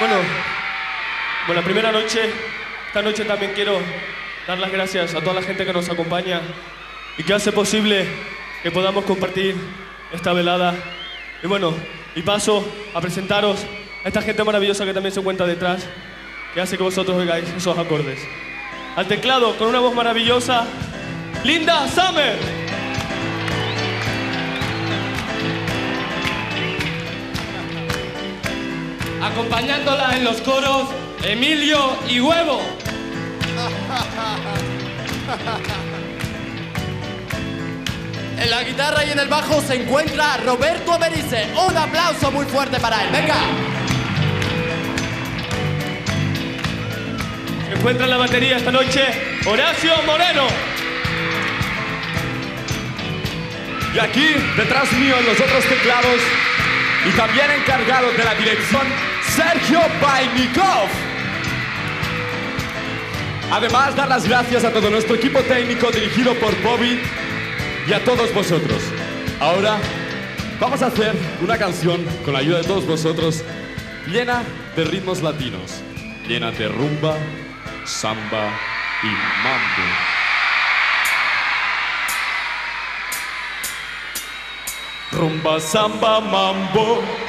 Bueno, bueno, primera noche, esta noche también quiero dar las gracias a toda la gente que nos acompaña y que hace posible que podamos compartir esta velada. Y bueno, y paso a presentaros a esta gente maravillosa que también se encuentra detrás, que hace que vosotros oigáis esos acordes. Al teclado, con una voz maravillosa, Linda Summer. Acompañándola en los coros, Emilio y Huevo. En la guitarra y en el bajo se encuentra Roberto Averice. Un aplauso muy fuerte para él. Venga. Se encuentra en la batería esta noche Horacio Moreno. Y aquí, detrás mío, en los otros teclados, y también encargado de la dirección, Sergio Bainikov. Además, dar las gracias a todo nuestro equipo técnico dirigido por Bobby y a todos vosotros. Ahora vamos a hacer una canción con la ayuda de todos vosotros llena de ritmos latinos, llena de rumba, samba y mambo. Rumba, samba, mambo.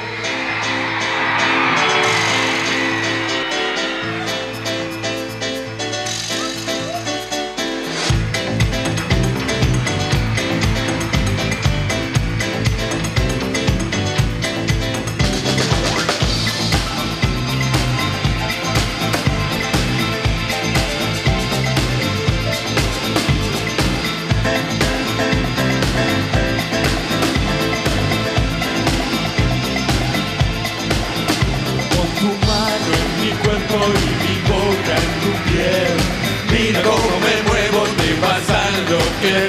A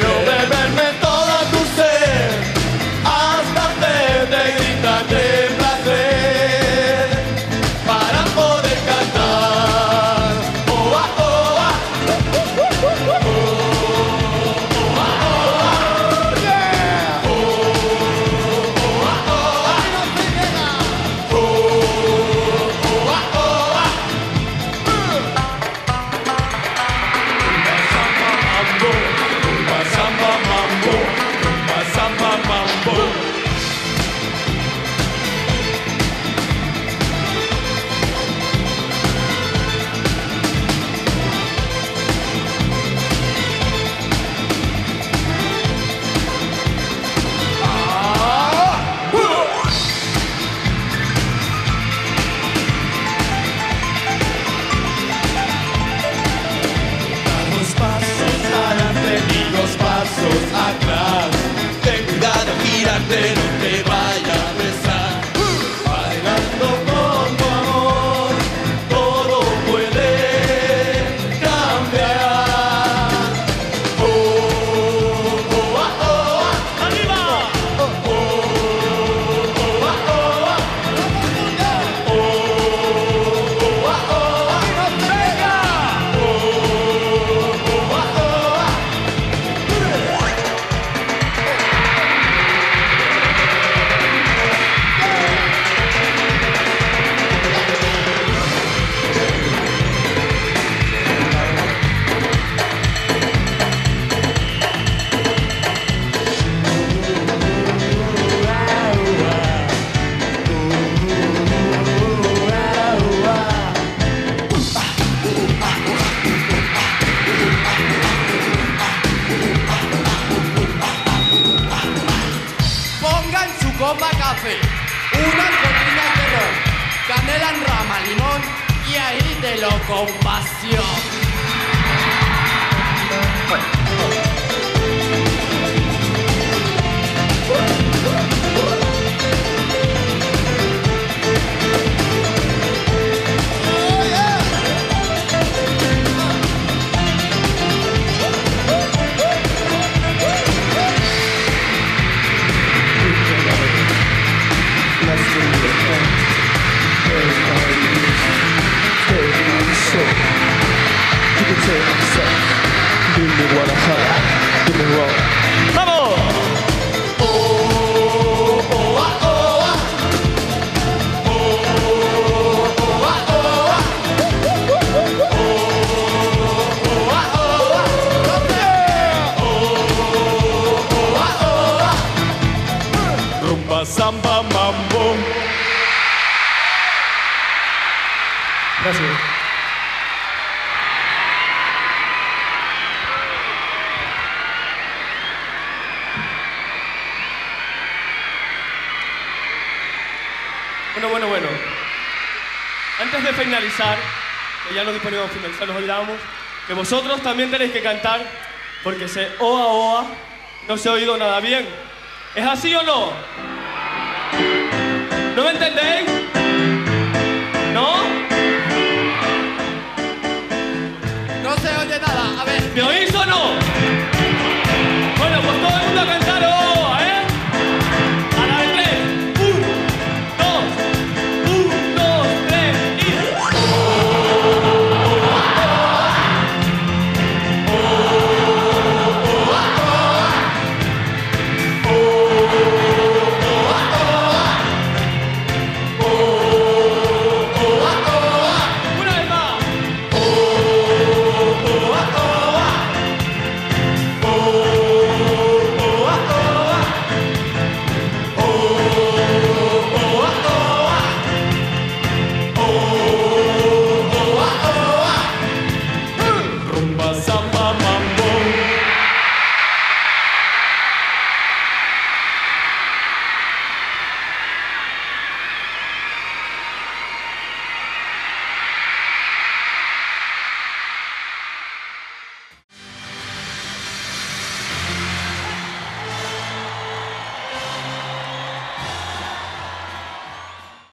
ahí de lo con pasión. sexo. Dile Guadalajara, dime rock. ¡Vamos! Oh, oh, ah, oh. Oh, oh, oh. Oh, oh. Oh, oh, oh, samba, mambo. Gracias. Bueno, bueno, bueno. Antes de finalizar, que ya nos disponíamos a finalizar, nos olvidamos, que vosotros también tenéis que cantar, porque se oa oa, no se ha oído nada bien. ¿Es así o no? ¿No me entendéis?